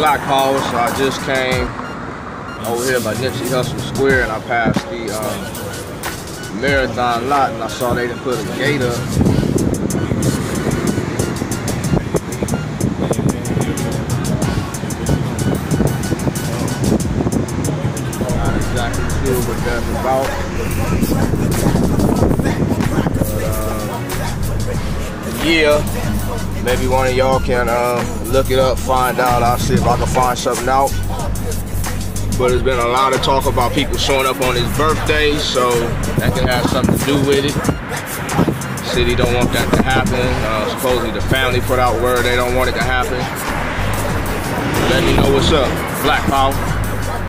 Black Power, so I just came over here by Nipsey Hussle Square and I passed the uh, marathon lot and I saw they didn't put a gate up. Not exactly sure what that's about. But, uh, yeah, maybe one of y'all can uh, look it up, find out. I'll see if I can find something out but there's been a lot of talk about people showing up on his birthday, so that can have something to do with it. City don't want that to happen. Uh, supposedly the family put out word they don't want it to happen. Let me know what's up. Black Power.